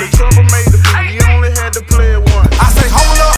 Let's go.